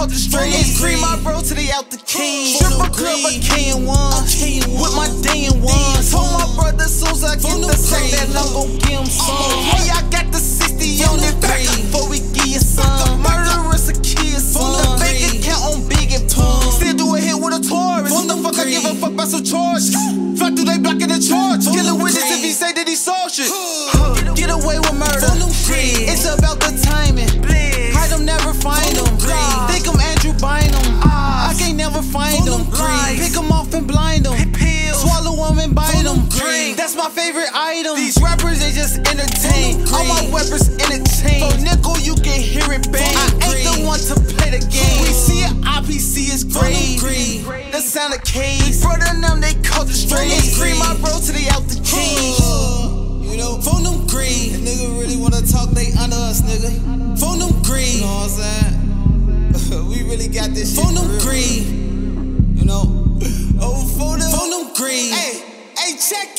call the strays. Cream my bro to they out the cage. Strip a club, a K and one. With my day and one. Told my brother, soon as I get the sack, that I'm gon' give him some. Hey, I got the 60 on it back before we give you some. Murderous a kid, son. The bank account on big and pump. Still do a hit with a Taurus. What the fuck I give a fuck about some charge? Fly through they block in the charge. Kill a witness if he say that he saw shit. My favorite item. These rappers, they just entertain. All my weapons entertain. For nickel, you can hear it bang. I ain't the one to play the game. We see it, IPC is great. The sound of cage. Brother them, they call the strays. Scream my bro till they out the cage. You know, foe nem grave. If nigga really wanna talk, they under us, nigga. Foe nem grave. You know what I'm saying? we really got this shit. Foe nem grave. You know, oh, phone them, foe nem grave. Hey, hey, check